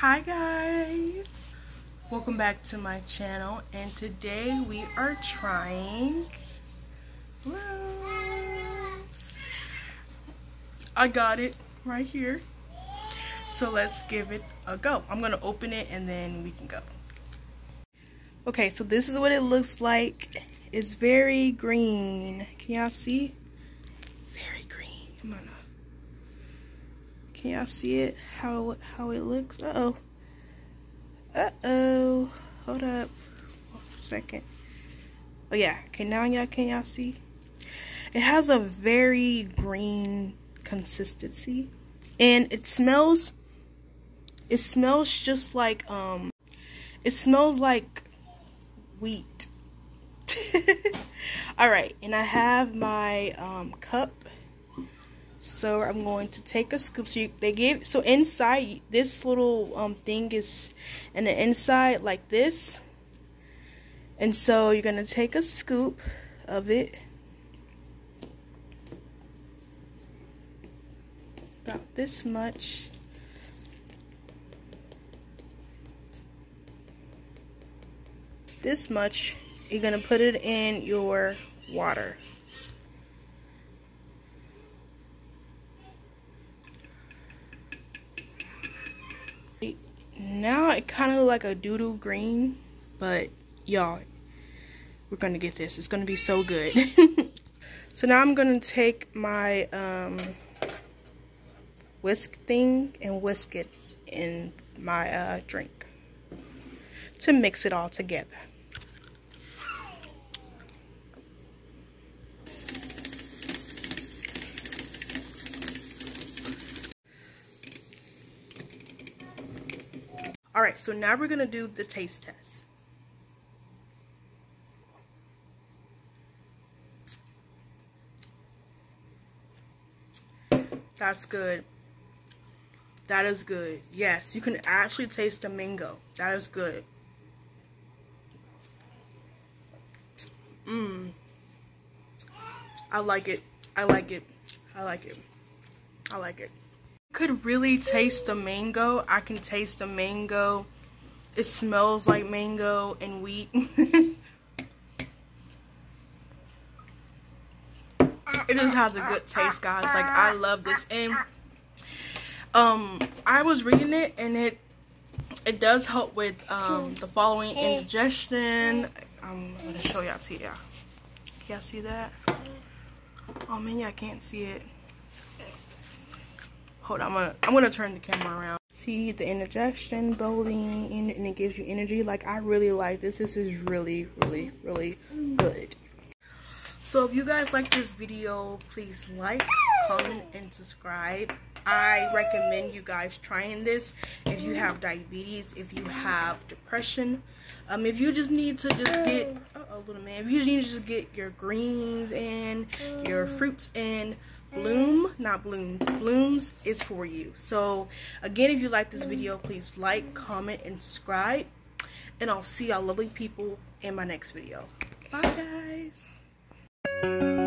Hi guys! Welcome back to my channel and today we are trying. I got it right here. So let's give it a go. I'm gonna open it and then we can go. Okay, so this is what it looks like. It's very green. Can y'all see? Very green. Can y'all see it? How how it looks? Uh oh. Uh oh. Hold up. Second. Oh yeah. Okay, now y'all can y'all see? It has a very green consistency, and it smells. It smells just like um. It smells like wheat. All right, and I have my um, cup so I'm going to take a scoop. So you, they give so inside this little um, thing is in the inside like this. And so you're gonna take a scoop of it. About this much. This much. You're gonna put it in your water. Now it kind of like a doodle green but y'all we're gonna get this. It's gonna be so good. So now i'm gonna take my um, whisk thing and whisk it in my uh, drink to mix it all together All right, so now we're gonna do the taste test. That's good. That is good. Yes, you can actually taste the mango. That is good. Mmm. I like it. I like it. I like it. I like it could really taste the mango. I can taste the mango. It smells like mango and wheat. it just has a good taste, guys. Like, I love this. And, um, I was reading it, and it, it does help with, um, the following indigestion. I'm going to show y'all to y'all. Y'all see that? Oh, man, y'all can't see it. Hold on, I'm gonna, I'm gonna turn the camera around. See the indigestion building and, and it gives you energy. Like I really like this. This is really, really, really good. So if you guys like this video, please like, comment, and subscribe. I recommend you guys trying this if you have diabetes, if you have depression, um, if you just need to just get, uh oh little man, if you just need to just get your greens and your fruits in, bloom not blooms. Blooms is for you. So again if you like this video please like comment and subscribe. And i'll see y'all lovely people in my next video. Bye guys